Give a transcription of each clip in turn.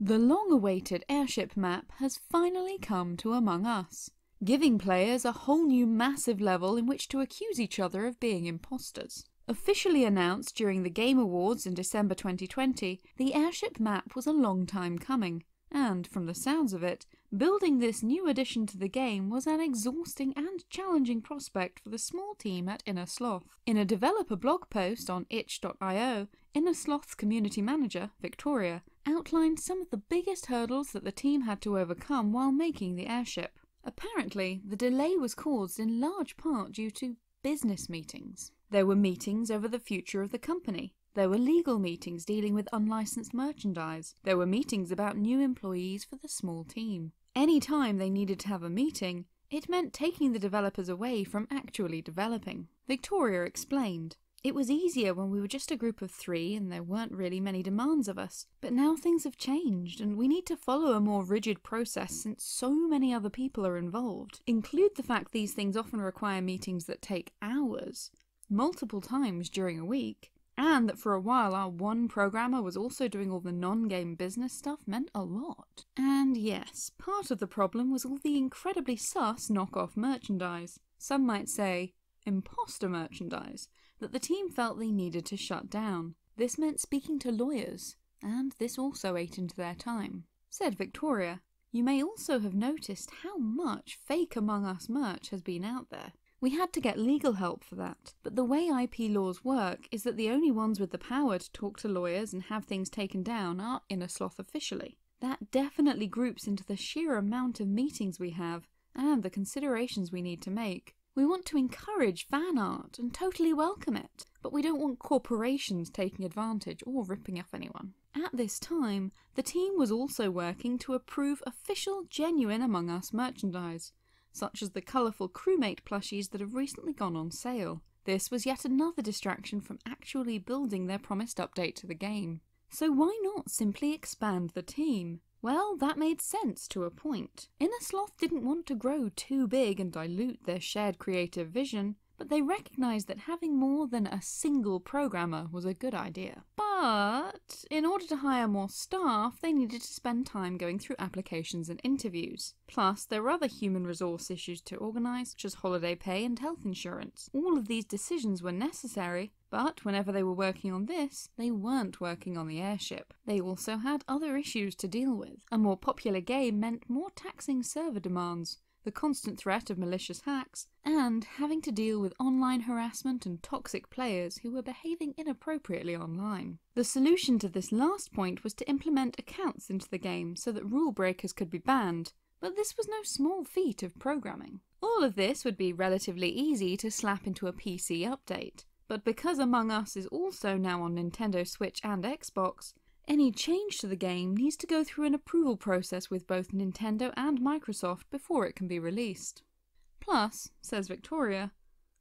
The long awaited airship map has finally come to Among Us, giving players a whole new massive level in which to accuse each other of being imposters. Officially announced during the Game Awards in December 2020, the airship map was a long time coming, and from the sounds of it, building this new addition to the game was an exhausting and challenging prospect for the small team at Innersloth. In a developer blog post on itch.io, Innersloth's community manager, Victoria, outlined some of the biggest hurdles that the team had to overcome while making the airship. Apparently, the delay was caused in large part due to business meetings. There were meetings over the future of the company. There were legal meetings dealing with unlicensed merchandise. There were meetings about new employees for the small team. Any time they needed to have a meeting, it meant taking the developers away from actually developing. Victoria explained. It was easier when we were just a group of three and there weren't really many demands of us, but now things have changed and we need to follow a more rigid process since so many other people are involved. Include the fact these things often require meetings that take hours, multiple times during a week, and that for a while our one programmer was also doing all the non-game business stuff meant a lot. And yes, part of the problem was all the incredibly sus knockoff merchandise. Some might say, imposter merchandise, that the team felt they needed to shut down. This meant speaking to lawyers, and this also ate into their time. Said Victoria, You may also have noticed how much fake Among Us merch has been out there. We had to get legal help for that, but the way IP laws work is that the only ones with the power to talk to lawyers and have things taken down are Innersloth officially. That definitely groups into the sheer amount of meetings we have and the considerations we need to make. We want to encourage fan art and totally welcome it, but we don't want corporations taking advantage or ripping off anyone. At this time, the team was also working to approve official genuine Among Us merchandise, such as the colourful crewmate plushies that have recently gone on sale. This was yet another distraction from actually building their promised update to the game. So why not simply expand the team? Well, that made sense to a point. Innersloth didn't want to grow too big and dilute their shared creative vision, but they recognised that having more than a single programmer was a good idea. But in order to hire more staff, they needed to spend time going through applications and interviews. Plus, there were other human resource issues to organise, such as holiday pay and health insurance. All of these decisions were necessary, but whenever they were working on this, they weren't working on the airship. They also had other issues to deal with. A more popular game meant more taxing server demands, the constant threat of malicious hacks, and having to deal with online harassment and toxic players who were behaving inappropriately online. The solution to this last point was to implement accounts into the game so that rule breakers could be banned, but this was no small feat of programming. All of this would be relatively easy to slap into a PC update, but because Among Us is also now on Nintendo Switch and Xbox, any change to the game needs to go through an approval process with both Nintendo and Microsoft before it can be released. Plus, says Victoria,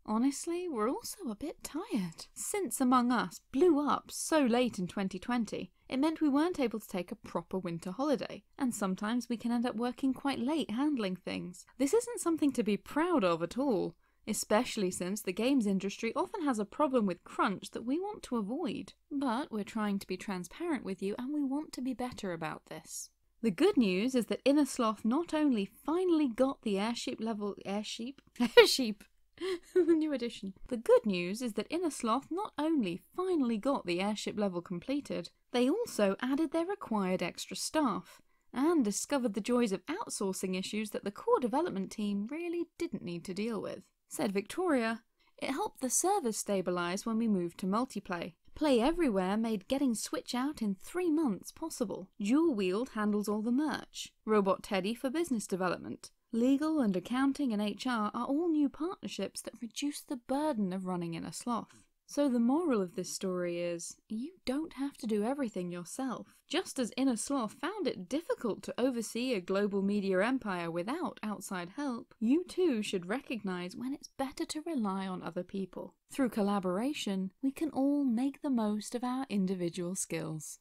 honestly, we're also a bit tired. Since Among Us blew up so late in 2020, it meant we weren't able to take a proper winter holiday, and sometimes we can end up working quite late handling things. This isn't something to be proud of at all, especially since the games industry often has a problem with crunch that we want to avoid. But we're trying to be transparent with you and we want to be better about this. The good news is that Innersloth not only finally got the airship level airship airship the new edition. The good news is that Innersloth not only finally got the airship level completed, they also added their required extra staff and discovered the joys of outsourcing issues that the core development team really didn't need to deal with. Said Victoria, it helped the servers stabilise when we moved to multiplay. Play Everywhere made getting Switch out in three months possible. Dual Wield handles all the merch. Robot Teddy for business development. Legal and accounting and HR are all new partnerships that reduce the burden of running Innersloth. So the moral of this story is, you don't have to do everything yourself. Just as Innersloth found it difficult to oversee a global media empire without outside help, you too should recognise when it's better to rely on other people. Through collaboration, we can all make the most of our individual skills.